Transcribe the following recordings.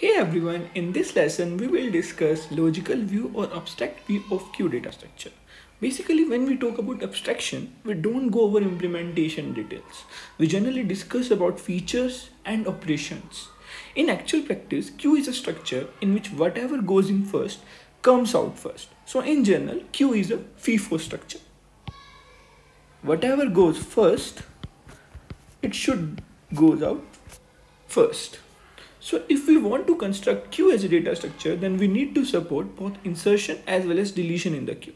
Hey everyone, in this lesson we will discuss logical view or abstract view of queue data structure. Basically when we talk about abstraction, we don't go over implementation details. We generally discuss about features and operations. In actual practice, queue is a structure in which whatever goes in first comes out first. So in general, queue is a FIFO structure. Whatever goes first, it should goes out first. So if we want to construct queue as a data structure, then we need to support both insertion as well as deletion in the queue.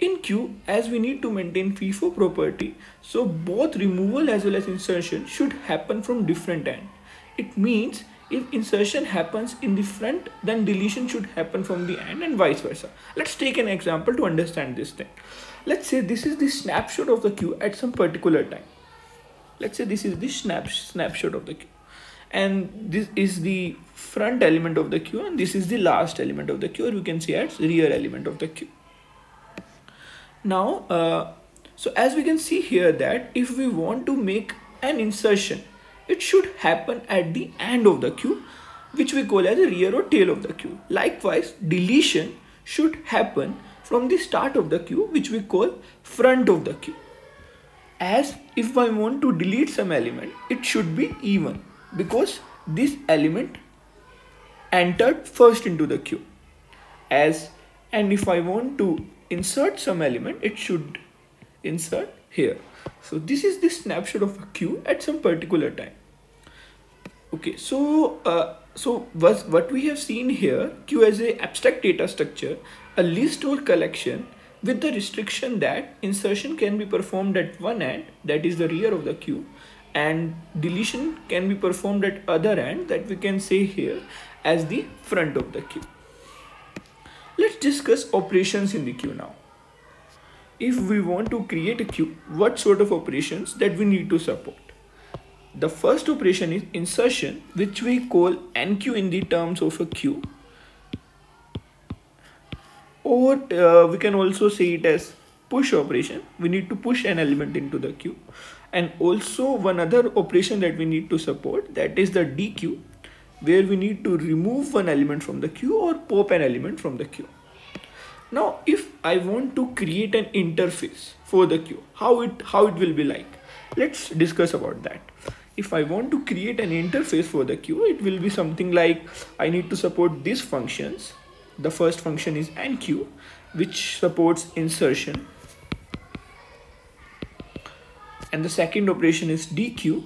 In queue, as we need to maintain FIFO property, so both removal as well as insertion should happen from different end. It means if insertion happens in the front, then deletion should happen from the end and vice versa. Let's take an example to understand this thing. Let's say this is the snapshot of the queue at some particular time. Let's say this is the snap snapshot of the queue and this is the front element of the queue and this is the last element of the queue or we can say as rear element of the queue now uh, so as we can see here that if we want to make an insertion it should happen at the end of the queue which we call as a rear or tail of the queue likewise deletion should happen from the start of the queue which we call front of the queue as if I want to delete some element it should be even because this element entered first into the queue. As and if I want to insert some element it should insert here. So this is the snapshot of a queue at some particular time. Okay so uh, so was what we have seen here queue as a abstract data structure a list or collection with the restriction that insertion can be performed at one end that is the rear of the queue and deletion can be performed at other end that we can say here as the front of the queue. Let's discuss operations in the queue now. If we want to create a queue, what sort of operations that we need to support? The first operation is insertion, which we call enqueue in the terms of a queue. Or uh, we can also say it as push operation. We need to push an element into the queue and also one other operation that we need to support that is the dequeue where we need to remove one element from the queue or pop an element from the queue now if i want to create an interface for the queue how it how it will be like? Let's discuss about that. If i want to create an interface for the queue it will be something like i need to support these functions. The first function is enqueue which supports insertion and the second operation is dequeue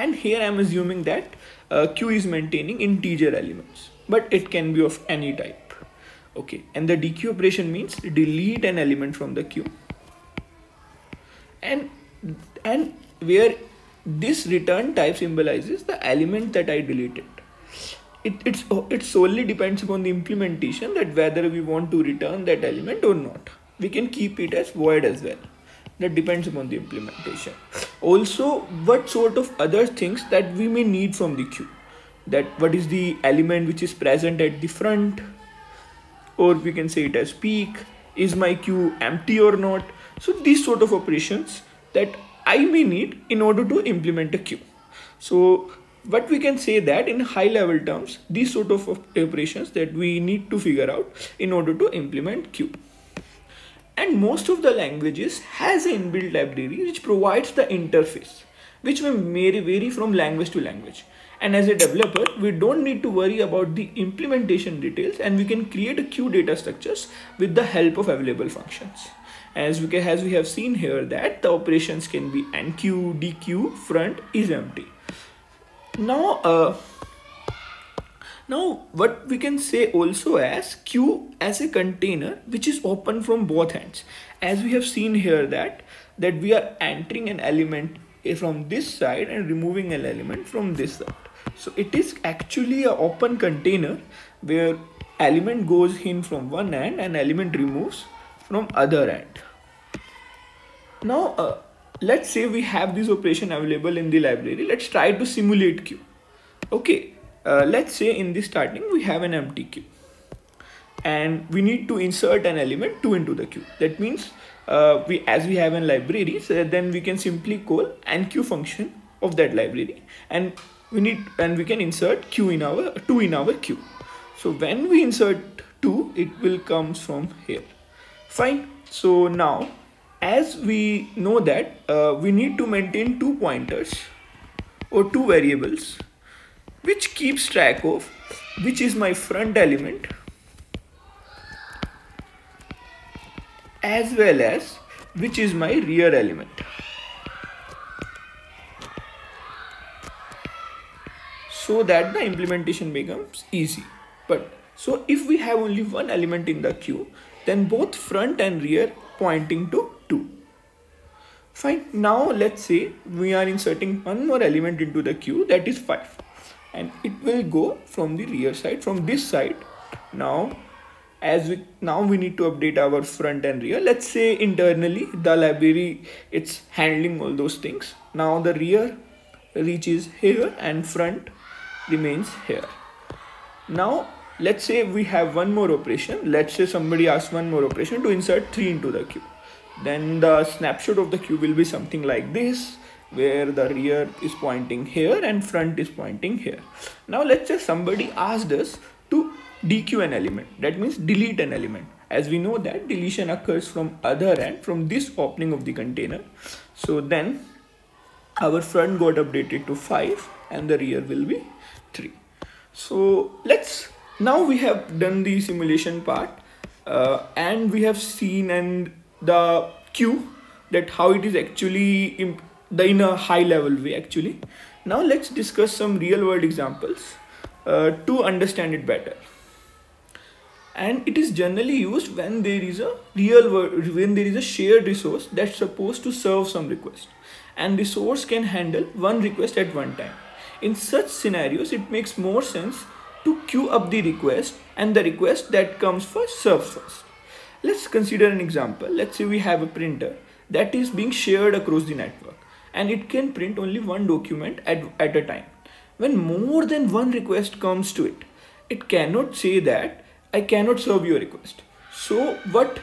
and here I'm assuming that uh, queue is maintaining integer elements but it can be of any type. Okay and the dequeue operation means delete an element from the queue and and where this return type symbolizes the element that I deleted. It, it's, it solely depends upon the implementation that whether we want to return that element or not. We can keep it as void as well that depends upon the implementation. Also what sort of other things that we may need from the queue? That what is the element which is present at the front? Or we can say it as peek. Is my queue empty or not? So these sort of operations that i may need in order to implement a queue. So what we can say that in high level terms these sort of operations that we need to figure out in order to implement queue and most of the languages has an inbuilt library which provides the interface which may vary from language to language. And as a developer we don't need to worry about the implementation details and we can create a queue data structures with the help of available functions. As we, can, as we have seen here that the operations can be enqueue dequeue front is empty. Now uh, now what we can say also as queue as a container which is open from both ends. As we have seen here that that we are entering an element from this side and removing an element from this side. So it is actually an open container where element goes in from one end and element removes from other end. Now uh, let's say we have this operation available in the library. Let's try to simulate queue. Okay, uh, let's say in the starting we have an empty queue. And we need to insert an element 2 into the queue. That means uh, we as we have in library so then we can simply call enqueue function of that library. And we need and we can insert q in our 2 in our queue. So when we insert 2 it will comes from here. Fine. So now as we know that uh, we need to maintain two pointers or two variables which keeps track of which is my front element as well as which is my rear element. So that the implementation becomes easy. But so if we have only one element in the queue then both front and rear pointing to 2 fine. Now let's say we are inserting one more element into the queue that is 5 and it will go from the rear side from this side. Now as we now we need to update our front and rear. Let's say internally the library it's handling all those things. Now the rear reaches here and front remains here. Now let's say we have one more operation. Let's say somebody asks one more operation to insert 3 into the queue. Then the snapshot of the queue will be something like this where the rear is pointing here and front is pointing here. Now let's say somebody asked us to dequeue an element. That means delete an element. As we know that deletion occurs from other end from this opening of the container. So then our front got updated to 5 and the rear will be 3 so let's now we have done the simulation part uh, and we have seen and the queue that how it is actually the in a high level way actually. Now let's discuss some real world examples uh, to understand it better. And it is generally used when there is a real world when there is a shared resource that's supposed to serve some request. And the source can handle one request at one time. In such scenarios it makes more sense to queue up the request and the request that comes first serves first. Let's consider an example. Let's say we have a printer that is being shared across the network and it can print only one document at, at a time when more than one request comes to it it cannot say that I cannot serve your request. So what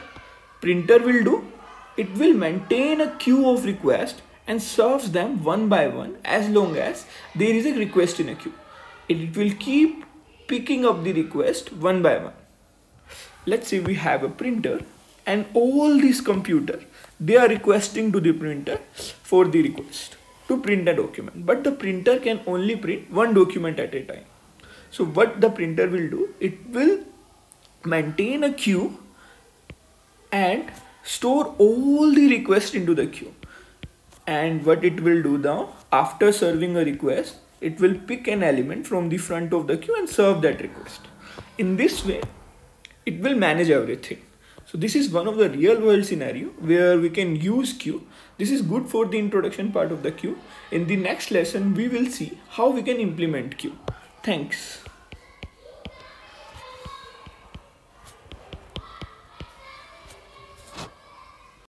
printer will do? It will maintain a queue of requests and serves them one by one as long as there is a request in a queue. It will keep picking up the request one by one. Let's say we have a printer and all these computer they are requesting to the printer for the request to print a document. But the printer can only print one document at a time. So what the printer will do it will maintain a queue and store all the requests into the queue. And what it will do now after serving a request it will pick an element from the front of the queue and serve that request. In this way it will manage everything so this is one of the real world scenario where we can use queue this is good for the introduction part of the queue in the next lesson we will see how we can implement queue thanks